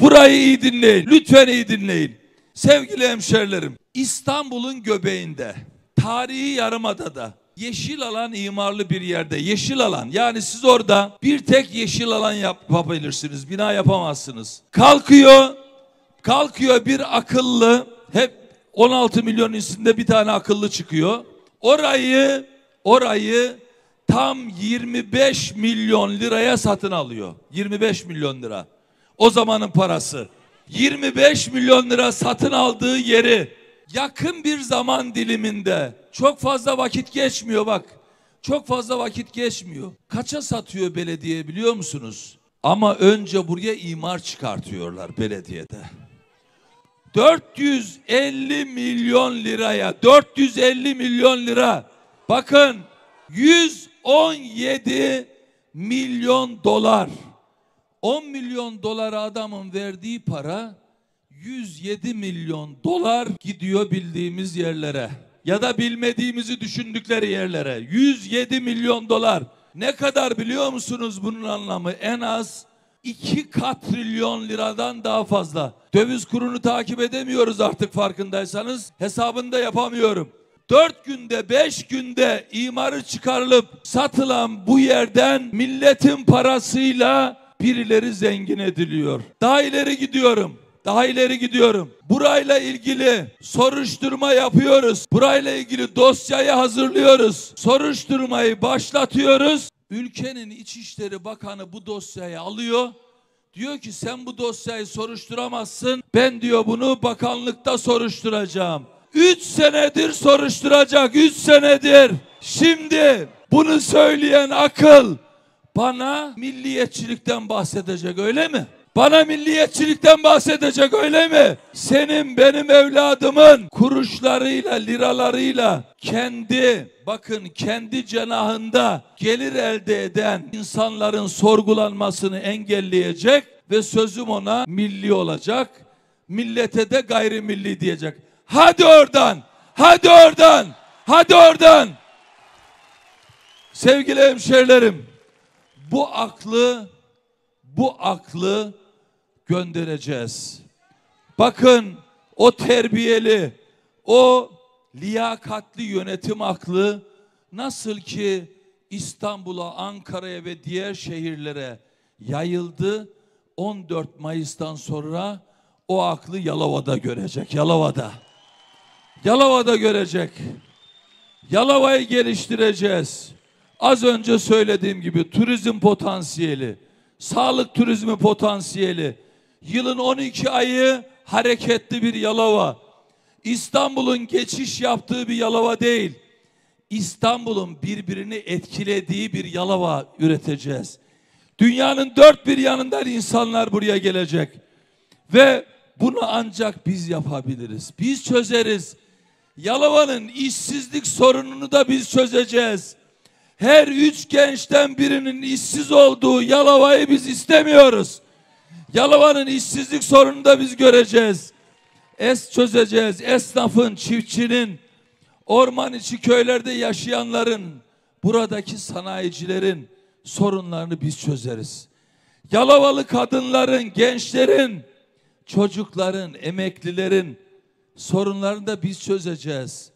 Burayı iyi dinleyin. Lütfen iyi dinleyin. Sevgili hemşerilerim, İstanbul'un göbeğinde, tarihi yarımadada, yeşil alan imarlı bir yerde, yeşil alan. Yani siz orada bir tek yeşil alan yapabilirsiniz, bina yapamazsınız. Kalkıyor, kalkıyor bir akıllı, hep 16 milyon üstünde bir tane akıllı çıkıyor. Orayı, orayı tam 25 milyon liraya satın alıyor. 25 milyon lira. O zamanın parası. 25 milyon lira satın aldığı yeri yakın bir zaman diliminde çok fazla vakit geçmiyor bak. Çok fazla vakit geçmiyor. Kaça satıyor belediye biliyor musunuz? Ama önce buraya imar çıkartıyorlar belediyede. 450 milyon liraya 450 milyon lira bakın 117 milyon dolar 10 milyon dolar adamın verdiği para 107 milyon dolar gidiyor bildiğimiz yerlere ya da bilmediğimizi düşündükleri yerlere 107 milyon dolar ne kadar biliyor musunuz bunun anlamı en az 2 katrilyon liradan daha fazla. Döviz kurunu takip edemiyoruz artık farkındaysanız. Hesabını da yapamıyorum. 4 günde 5 günde imarı çıkarılıp satılan bu yerden milletin parasıyla birileri zengin ediliyor. Daha ileri gidiyorum. Daha ileri gidiyorum. Burayla ilgili soruşturma yapıyoruz. Burayla ilgili dosyayı hazırlıyoruz. Soruşturmayı başlatıyoruz. Ülkenin İçişleri Bakanı bu dosyayı alıyor. Diyor ki sen bu dosyayı soruşturamazsın. Ben diyor bunu bakanlıkta soruşturacağım. Üç senedir soruşturacak. Üç senedir. Şimdi bunu söyleyen akıl bana milliyetçilikten bahsedecek öyle mi? Bana milliyetçilikten bahsedecek öyle mi? Senin benim evladımın kuruşlarıyla, liralarıyla kendi bakın kendi cenahında gelir elde eden insanların sorgulanmasını engelleyecek ve sözüm ona milli olacak. Millete de gayrimilli diyecek. Hadi oradan. Hadi oradan. Hadi oradan. Sevgili hemşerilerim, bu aklı bu aklı göndereceğiz. Bakın o terbiyeli, o liyakatli yönetim aklı nasıl ki İstanbul'a, Ankara'ya ve diğer şehirlere yayıldı. 14 Mayıs'tan sonra o aklı Yalova'da görecek. Yalova'da. Yalova'da görecek. Yalova'yı geliştireceğiz. Az önce söylediğim gibi turizm potansiyeli, sağlık turizmi potansiyeli, yılın 12 ayı hareketli bir Yalova. İstanbul'un geçiş yaptığı bir Yalova değil. İstanbul'un birbirini etkilediği bir Yalova üreteceğiz. Dünyanın dört bir yanından insanlar buraya gelecek. Ve bunu ancak biz yapabiliriz. Biz çözeriz. Yalova'nın işsizlik sorununu da biz çözeceğiz. Her üç gençten birinin işsiz olduğu Yalova'yı biz istemiyoruz. Yalova'nın işsizlik sorununu da biz göreceğiz. Es çözeceğiz. Esnafın, çiftçinin, orman içi köylerde yaşayanların, buradaki sanayicilerin sorunlarını biz çözeriz. Yalovalı kadınların, gençlerin, çocukların, emeklilerin sorunlarını da biz çözeceğiz.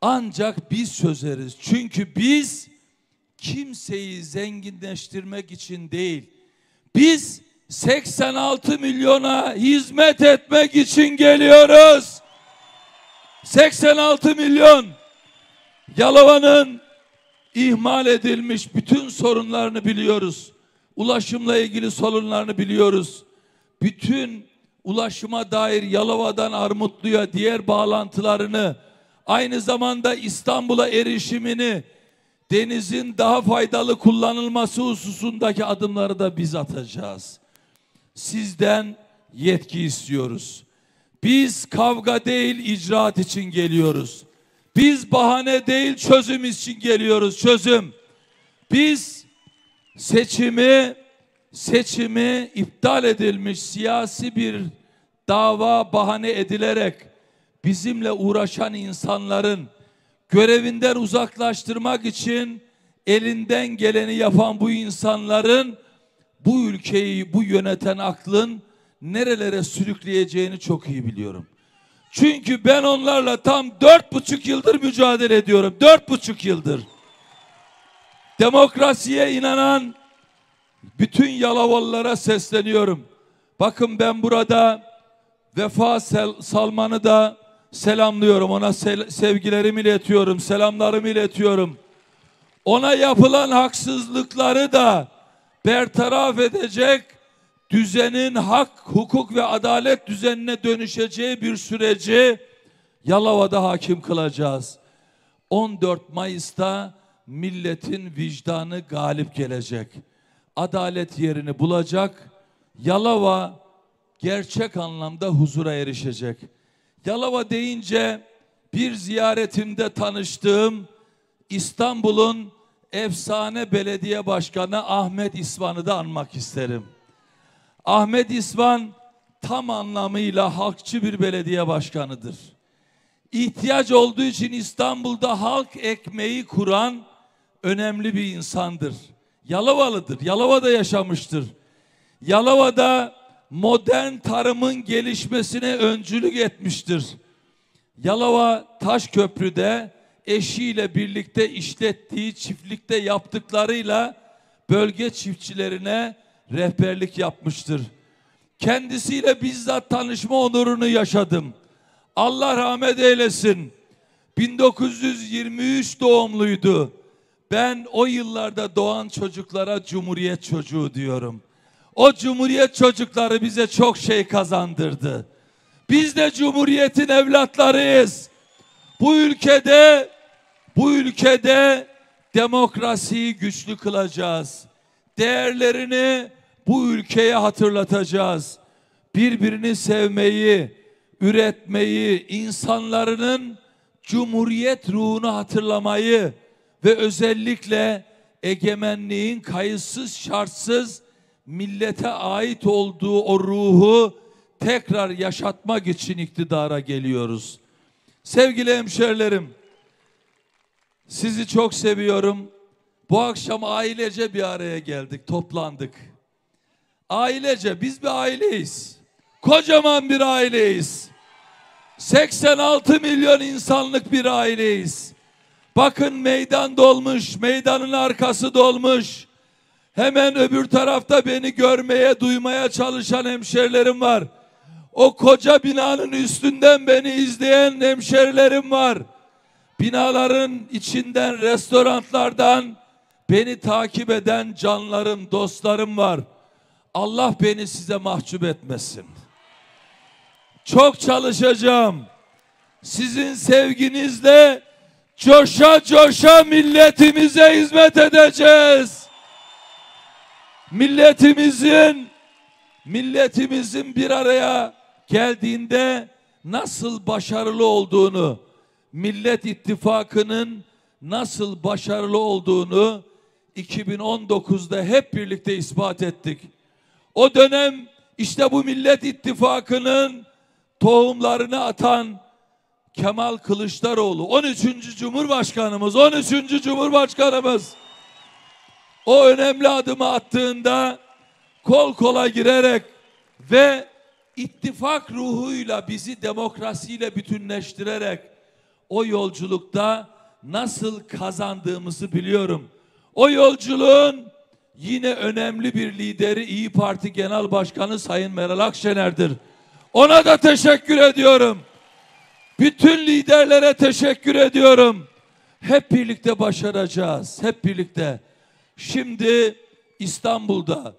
Ancak biz çözeriz. Çünkü biz kimseyi zenginleştirmek için değil. Biz 86 milyona hizmet etmek için geliyoruz. 86 milyon Yalova'nın ihmal edilmiş bütün sorunlarını biliyoruz. Ulaşımla ilgili sorunlarını biliyoruz. Bütün ulaşıma dair Yalova'dan Armutlu'ya diğer bağlantılarını aynı zamanda İstanbul'a erişimini denizin daha faydalı kullanılması hususundaki adımları da biz atacağız. Sizden yetki istiyoruz. Biz kavga değil icraat için geliyoruz. Biz bahane değil çözüm için geliyoruz. Çözüm. Biz seçimi seçimi iptal edilmiş siyasi bir dava bahane edilerek bizimle uğraşan insanların görevinden uzaklaştırmak için elinden geleni yapan bu insanların bu ülkeyi bu yöneten aklın nerelere sürükleyeceğini çok iyi biliyorum. Çünkü ben onlarla tam dört buçuk yıldır mücadele ediyorum. Dört buçuk yıldır. Demokrasiye inanan bütün Yalavalılara sesleniyorum. Bakın ben burada Vefa Salman'ı da selamlıyorum. Ona sevgilerimi iletiyorum, selamlarımı iletiyorum. Ona yapılan haksızlıkları da bertaraf edecek düzenin hak, hukuk ve adalet düzenine dönüşeceği bir süreci Yalova'da hakim kılacağız. 14 Mayıs'ta milletin vicdanı galip gelecek. Adalet yerini bulacak. Yalova gerçek anlamda huzura erişecek. Yalova deyince bir ziyaretimde tanıştığım İstanbul'un efsane belediye başkanı Ahmet İsvan'ı da anmak isterim. Ahmet İsvan tam anlamıyla halkçı bir belediye başkanıdır. İhtiyaç olduğu için İstanbul'da halk ekmeği kuran önemli bir insandır. Yalovalıdır. Yalova'da yaşamıştır. Yalova'da modern tarımın gelişmesine öncülük etmiştir. Yalova Taşköprü'de eşiyle birlikte işlettiği çiftlikte yaptıklarıyla bölge çiftçilerine rehberlik yapmıştır. Kendisiyle bizzat tanışma onurunu yaşadım. Allah rahmet eylesin. 1923 doğumluydu. Ben o yıllarda doğan çocuklara Cumhuriyet çocuğu diyorum. O Cumhuriyet çocukları bize çok şey kazandırdı. Biz de Cumhuriyet'in evlatlarıyız. Bu ülkede bu ülkede demokrasiyi güçlü kılacağız. Değerlerini bu ülkeye hatırlatacağız. Birbirini sevmeyi, üretmeyi, insanların cumhuriyet ruhunu hatırlamayı ve özellikle egemenliğin kayıtsız şartsız millete ait olduğu o ruhu tekrar yaşatmak için iktidara geliyoruz. Sevgili hemşerilerim, sizi çok seviyorum. Bu akşam ailece bir araya geldik, toplandık. Ailece biz bir aileyiz. Kocaman bir aileyiz. 86 milyon insanlık bir aileyiz. Bakın meydan dolmuş, meydanın arkası dolmuş. Hemen öbür tarafta beni görmeye, duymaya çalışan hemşerilerim var. O koca binanın üstünden beni izleyen hemşerilerim var. Binaların içinden, restoranlardan beni takip eden canlarım, dostlarım var. Allah beni size mahcup etmesin. Çok çalışacağım. Sizin sevginizle coşa coşa milletimize hizmet edeceğiz. Milletimizin milletimizin bir araya geldiğinde nasıl başarılı olduğunu, Millet İttifakı'nın nasıl başarılı olduğunu 2019'da hep birlikte ispat ettik. O dönem işte bu Millet İttifakı'nın tohumlarını atan Kemal Kılıçdaroğlu 13. Cumhurbaşkanımız 13. Cumhurbaşkanımız o önemli adımı attığında kol kola girerek ve ittifak ruhuyla bizi demokrasiyle bütünleştirerek o yolculukta nasıl kazandığımızı biliyorum. O yolculuğun yine önemli bir lideri İyi Parti Genel Başkanı Sayın Meral Akşener'dir. Ona da teşekkür ediyorum. Bütün liderlere teşekkür ediyorum. Hep birlikte başaracağız. Hep birlikte. Şimdi İstanbul'da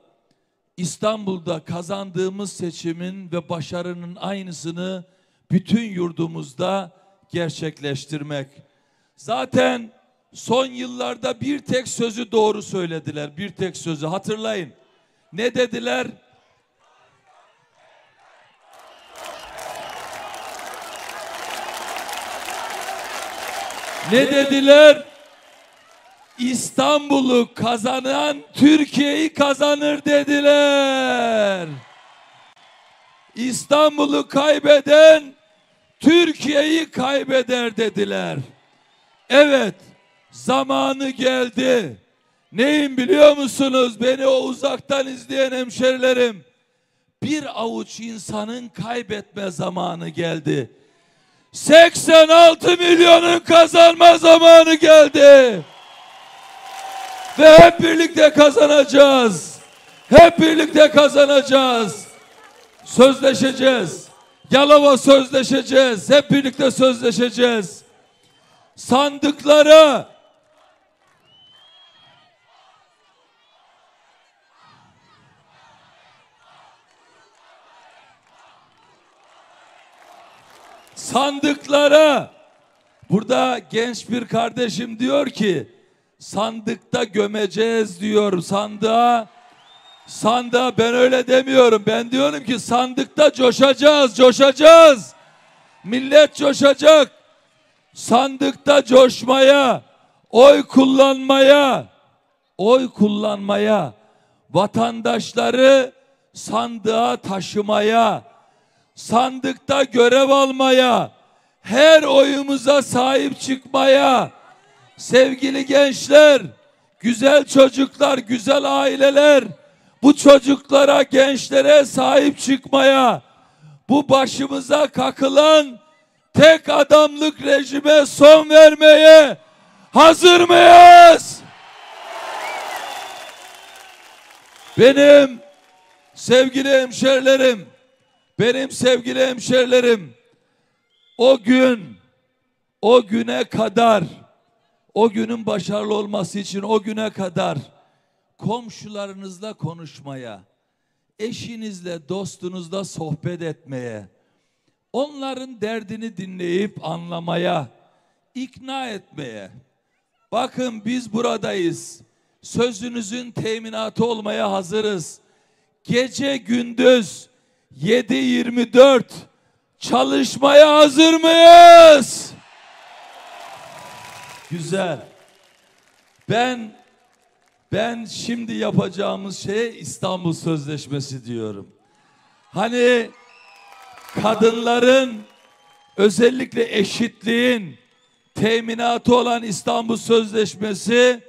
İstanbul'da kazandığımız seçimin ve başarının aynısını bütün yurdumuzda gerçekleştirmek. Zaten son yıllarda bir tek sözü doğru söylediler. Bir tek sözü hatırlayın. Ne dediler? Ne dediler? İstanbul'u kazanan Türkiye'yi kazanır dediler. İstanbul'u kaybeden Türkiye'yi kaybeder dediler. Evet, zamanı geldi. Neyim biliyor musunuz? Beni o uzaktan izleyen hemşerilerim. bir avuç insanın kaybetme zamanı geldi. 86 milyonun kazanma zamanı geldi. Ve hep birlikte kazanacağız. Hep birlikte kazanacağız. Sözleşeceğiz. Yalova sözleşeceğiz. Hep birlikte sözleşeceğiz. Sandıklara sandıklara burada genç bir kardeşim diyor ki sandıkta gömeceğiz diyor sandığa. Sandığa ben öyle demiyorum. Ben diyorum ki sandıkta coşacağız coşacağız. Millet coşacak. Sandıkta coşmaya oy kullanmaya oy kullanmaya vatandaşları sandığa taşımaya sandıkta görev almaya, her oyumuza sahip çıkmaya, sevgili gençler, güzel çocuklar, güzel aileler, bu çocuklara, gençlere sahip çıkmaya, bu başımıza kakılan tek adamlık rejime son vermeye hazır mıyız? Benim sevgili hemşerilerim, benim sevgili hemşerilerim o gün o güne kadar o günün başarılı olması için o güne kadar komşularınızla konuşmaya, eşinizle, dostunuzla sohbet etmeye, onların derdini dinleyip anlamaya, ikna etmeye. Bakın biz buradayız. Sözünüzün teminatı olmaya hazırız. Gece gündüz 7-24 çalışmaya hazır mıyız? Güzel. Ben ben şimdi yapacağımız şey İstanbul Sözleşmesi diyorum. Hani kadınların özellikle eşitliğin teminatı olan İstanbul Sözleşmesi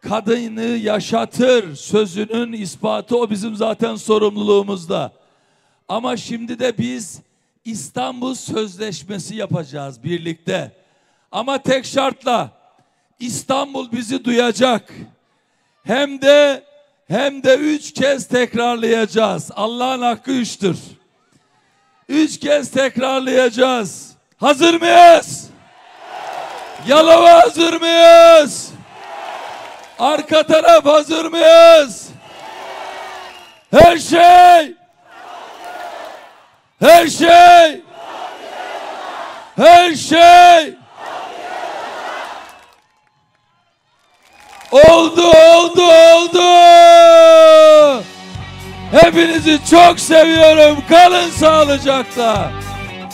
kadını yaşatır sözünün ispatı o bizim zaten sorumluluğumuzda. Ama şimdi de biz İstanbul Sözleşmesi yapacağız birlikte. Ama tek şartla İstanbul bizi duyacak. Hem de hem de üç kez tekrarlayacağız. Allah'ın hakkı üçtür. Üç kez tekrarlayacağız. Hazır mıyız? Yalova hazır mıyız? Arka taraf hazır mıyız? Her şey her şey her şey oldu oldu oldu. Hepinizi çok seviyorum. Kalın sağlıcakla